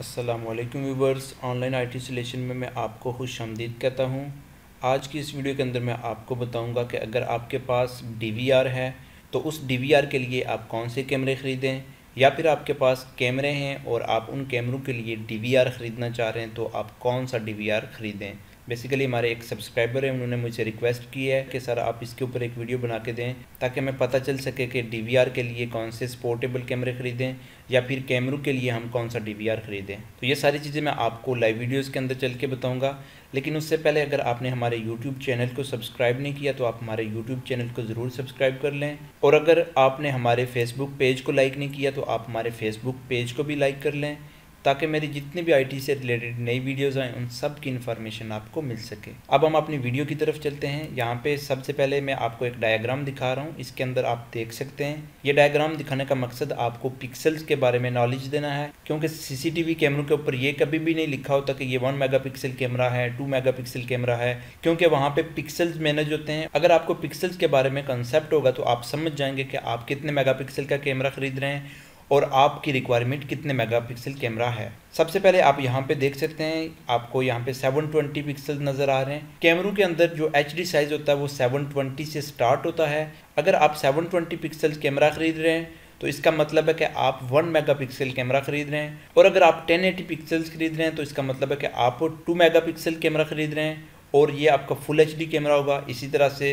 Aslam viewers online IT solution में मैं आपको खुश आमदीद कहता हूँ। आज की इस वीडियो के अंदर मैं आपको बताऊँगा कि अगर आपके पास डीवीआर है तो उस डीवीआर के लिए आप कौन से कैमरे ख़रीदें? या फिर आपके पास कैमरे हैं और आप उन कैमरों के लिए डीवीआर ख़रीदना चाह रहे हैं तो आप कौन सा डीवीआर ख़रीदें? बेसिकली हमारे एक सब्सक्राइबर है, उन्होंने मुझे रिक्वेस्ट की है कि, सर, आप इसके ऊपर एक वीडियो बना के दें, ताकि हमें पता चल सके कि डीवीआर के लिए कौन से स्पोर्टेबल कैमरे ख़रीदें, या फिर कैमरों के लिए हम कौन सा डीवीआर ख़रीदें. तो ये सारी चीज़ें मैं आपको लाइव वीडियोज़ के अंदर चल के बताऊँगा। लेकिन उससे पहले, अगर आपने हमारे यूट्यूब चैनल को सब्सक्राइब नहीं किया तो आप हमारे यूट्यूब चैनल को ज़रूर सब्सक्राइब कर लें। और अगर आपने हमारे फेसबुक पेज को लाइक नहीं किया तो आप हमारे फेसबुक पेज को भी लाइक कर लें। ताकि मेरी जितनी भी आईटी से रिलेटेड नई वीडियोस आए, उन सब की इन्फॉर्मेशन आपको मिल सके। अब हम अपनी वीडियो की तरफ़ चलते हैं। यहाँ पे सबसे पहले मैं आपको एक डायग्राम दिखा रहा हूँ। इसके अंदर आप देख सकते हैं। ये डायग्राम दिखाने का मकसद आपको पिक्सल्स के बारे में नॉलेज देना है, क्योंकि सीसीटीवी कैमरों के ऊपर ये कभी भी नहीं लिखा होता कि ये वन मेगा कैमरा है टू मेगा कैमरा है, क्योंकि वहाँ पे पिक्सल्स मैनेज होते हैं। अगर आपको पिक्सल्स के बारे में कंसेप्ट होगा तो आप समझ जाएँगे कि आप कितने मेगा का कैमरा खरीद रहे हैं। और आपकी रिक्वायरमेंट कितने मेगापिक्सल कैमरा है? सबसे पहले आप यहाँ पे देख सकते हैं, आपको यहाँ पे 720 पिक्सल नज़र आ रहे हैं। कैमरों के अंदर जो एचडी साइज़ होता है वो 720 से स्टार्ट होता है। अगर आप 720 पिक्सल कैमरा ख़रीद रहे हैं तो इसका मतलब है कि आप वन मेगापिक्सल कैमरा खरीद रहे हैं। और अगर आप 1080 पिक्सल्स खरीद रहे हैं तो इसका मतलब है कि आप टू मेगापिक्सल कैमरा खरीद रहे हैं। और ये आपका फुल एचडी कैमरा होगा। इसी तरह से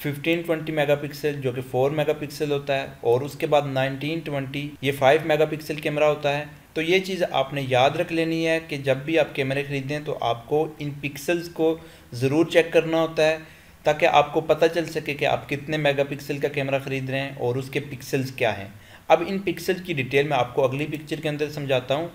1520 मेगापिक्सल जो कि 4 मेगापिक्सल होता है, और उसके बाद 1920 ये 5 मेगापिक्सल कैमरा होता है। तो ये चीज़ आपने याद रख लेनी है कि जब भी आप कैमरे ख़रीदें तो आपको इन पिक्सल्स को ज़रूर चेक करना होता है, ताकि आपको पता चल सके कि आप कितने मेगापिक्सल का कैमरा ख़रीद रहे हैं और उसके पिक्सल्स क्या हैं। अब इन पिक्सल की डिटेल मैं आपको अगली पिक्चर के अंदर समझाता हूँ।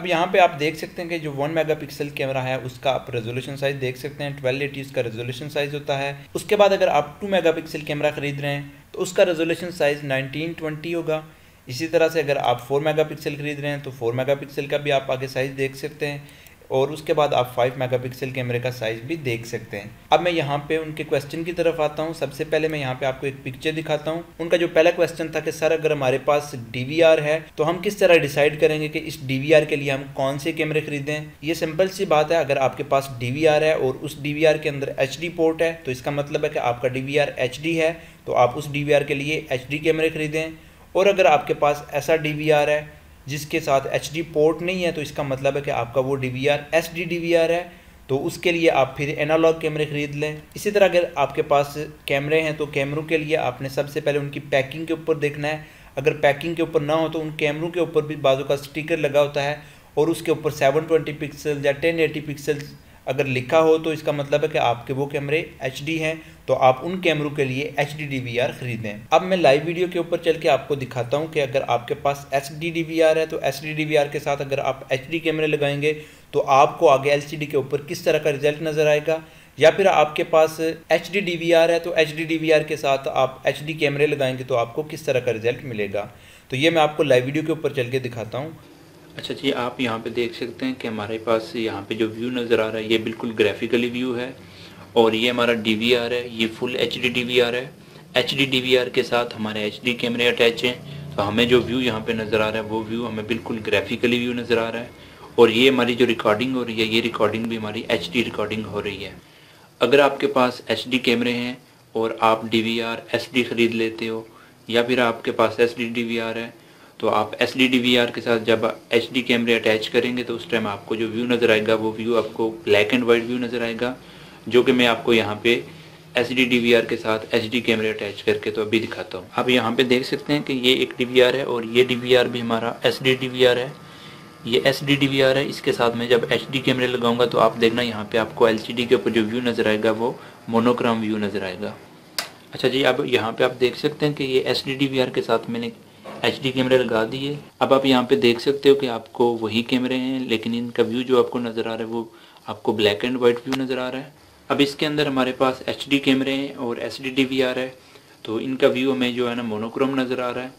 अब यहाँ पे आप देख सकते हैं कि जो वन मेगापिक्सल कैमरा है, उसका आप रेजोल्यूशन साइज़ देख सकते हैं ट्वेल्व एटी उसका रेजोल्यूशन साइज़ होता है। उसके बाद अगर आप टू मेगापिक्सल कैमरा ख़रीद रहे हैं तो उसका रेजोल्यूशन साइज़ नाइनटीन ट्वेंटी होगा। इसी तरह से अगर आप फोर मेगापिक्सल खरीद रहे हैं तो फोर मेगापिक्सल का भी आप आगे साइज़ देख सकते हैं। और उसके बाद आप 5 मेगापिक्सल कैमरे का साइज़ भी देख सकते हैं। अब मैं यहाँ पे उनके क्वेश्चन की तरफ़ आता हूँ। सबसे पहले मैं यहाँ पे आपको एक पिक्चर दिखाता हूँ। उनका जो पहला क्वेश्चन था कि, सर, अगर हमारे पास DVR है तो हम किस तरह डिसाइड करेंगे कि इस DVR के लिए हम कौन से कैमरे खरीदें? ये सिंपल सी बात है। अगर आपके पास DVR है और उस DVR के अंदर HD पोर्ट है तो इसका मतलब है कि आपका डी वी है तो आप उस DVR के लिए HD कैमरे खरीदें। और अगर आपके पास ऐसा डी है जिसके साथ एच पोर्ट नहीं है तो इसका मतलब है कि आपका वो D V R S D D V R है तो उसके लिए आप फिर एनालॉग कैमरे ख़रीद लें। इसी तरह अगर आपके पास कैमरे हैं तो कैमरों के लिए आपने सबसे पहले उनकी पैकिंग के ऊपर देखना है। अगर पैकिंग के ऊपर ना हो तो उन कैमरों के ऊपर भी बाजू का स्टिकर लगा होता है, और उसके ऊपर सेवन ट्वेंटी पिक्सल या टेन एटी पिक्सल्स अगर लिखा हो तो इसका मतलब है कि आपके वो कैमरे एचडी हैं तो आप उन कैमरों के लिए एच डी ख़रीदें। अब मैं लाइव वीडियो के ऊपर चल के आपको दिखाता हूँ कि अगर आपके पास एच डी है तो एच डी के साथ अगर आप एचडी कैमरे लगाएँगे तो आपको आगे एलसीडी के ऊपर किस तरह का रिज़ल्ट नज़र आएगा? या फिर आपके पास एच डी है तो एच डी के साथ आप एचडी कैमरे लगाएँगे तो आपको किस तरह का रिज़ल्ट मिलेगा? तो ये मैं आपको लाइव वीडियो के ऊपर चल के दिखाता हूँ। अच्छा जी, आप यहाँ पे देख सकते हैं कि हमारे पास यहाँ पे जो व्यू नज़र आ रहा है, ये बिल्कुल ग्राफिकली व्यू है और ये हमारा डीवीआर है, ये फुल एच डी है। एच डी के साथ हमारे एचडी कैमरे अटैच हैं तो हमें जो व्यू यहाँ पे नज़र आ रहा है, वो व्यू हमें बिल्कुल ग्राफिकली व्यू नज़र आ रहा है और ये हमारी जो रिकॉर्डिंग हो रही है, ये रिकॉर्डिंग भी हमारी एचडी रिकॉर्डिंग हो रही है। अगर आपके पास एचडी कैमरे हैं और आप डी वी ख़रीद लेते हो या फिर आपके पास एस डी है तो आप एस डी के साथ जब एच डी कैमरे अटैच करेंगे तो उस टाइम आपको जो व्यू नज़र आएगा, वो व्यू आपको ब्लैक एंड वाइट व्यू नज़र आएगा, जो कि मैं आपको यहाँ पे डी के साथ एच डी कैमरे अटैच करके तो अभी दिखाता हूँ। आप यहाँ पे देख सकते हैं कि ये एक डीवीआर है और ये डीवीआर भी हमारा एस डी है। ये एस डी है, इसके साथ मैं जब एच डी कैमरे लगाऊँगा तो आप देखना यहाँ पे आपको एलसीडी के ऊपर जो व्यू नज़र आएगा, वो मोनोक्राम व्यू नज़र आएगा। अच्छा जी, अब यहाँ पे आप देख सकते हैं कि ये एस डी के साथ मैंने एच डी कैमरे लगा दिए। अब आप यहाँ पे देख सकते हो कि आपको वही कैमरे हैं, लेकिन इनका व्यू जो आपको नज़र आ रहा है वो आपको ब्लैक एंड वाइट व्यू नज़र आ रहा है। अब इसके अंदर हमारे पास एच डी कैमरे हैं और S D D V R है तो इनका व्यू हमें जो है ना मोनोक्रोम नज़र आ रहा है।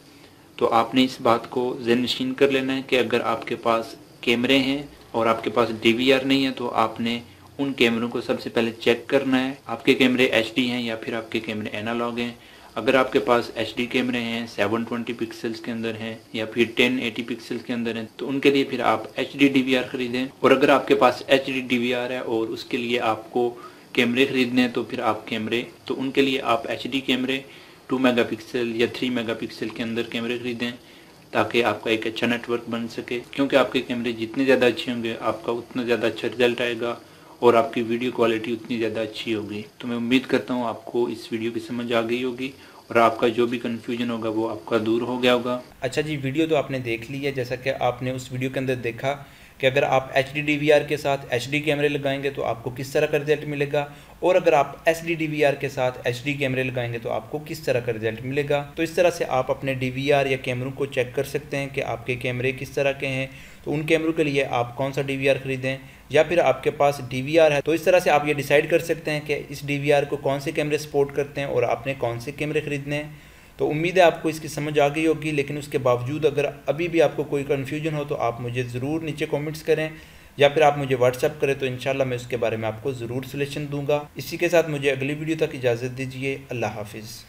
तो आपने इस बात को जहन नशीन कर लेना है कि अगर आपके पास कैमरे हैं और आपके पास डी वी आर नहीं है तो आपने उन कैमरों को सबसे पहले चेक करना है। आपके कैमरे एच डी हैं या फिर आपके कैमरे एनालॉग हैं अगर आपके पास एचडी कैमरे हैं 720 पिक्सल्स के अंदर हैं, या फिर 1080 पिक्सल्स के अंदर हैं तो उनके लिए फिर आप एच डी खरीदें। और अगर आपके पास एच डी है और उसके लिए आपको कैमरे खरीदने हैं तो फिर आप कैमरे तो उनके लिए आप एचडी कैमरे 2 मेगापिक्सल या 3 मेगापिक्सल के अंदर कैमरे खरीदें, ताकि आपका एक अच्छा नेटवर्क बन सके। क्योंकि आपके कैमरे जितने ज़्यादा अच्छे होंगे, आपका उतना ज़्यादा अच्छा रिज़ल्ट आएगा। और आपकी वीडियो क्वालिटी उतनी ज़्यादा अच्छी होगी तो मैं उम्मीद करता हूँ आपको इस वीडियो की समझ आ गई होगी और आपका जो भी कन्फ्यूज़न होगा वो आपका दूर हो गया होगा। अच्छा जी, वीडियो तो आपने देख ली है, जैसा कि आपने उस वीडियो के अंदर देखा कि अगर आप एच डी के साथ एचडी कैमरे लगाएँगे तो आपको किस तरह का रिज़ल्ट मिलेगा? और अगर आप एस डी के साथ एचडी कैमरे लगाएँगे तो आपको किस तरह का रिज़ल्ट मिलेगा? तो इस तरह से आप अपने डीवीआर या कैमरों को चेक कर सकते हैं कि आपके कैमरे किस तरह के हैं। तो उन कैमरों के लिए आप कौन सा डीवीआर खरीदें? या फिर आपके पास डीवीआर है तो इस तरह से आप ये डिसाइड कर सकते हैं कि इस डीवीआर को कौन से कैमरे सपोर्ट करते हैं और आपने कौन से कैमरे खरीदने हैं। तो उम्मीद है आपको इसकी समझ आ गई होगी, लेकिन उसके बावजूद अगर अभी भी आपको कोई कन्फ्यूज़न हो तो आप मुझे ज़रूर नीचे कमेंट्स करें, या फिर आप मुझे व्हाट्सअप करें तो इंशाल्लाह मैं उसके बारे में आपको ज़रूर सलेक्शन दूँगा। इसी के साथ मुझे अगली वीडियो तक इजाज़त दीजिए, अल्लाह हाफिज़।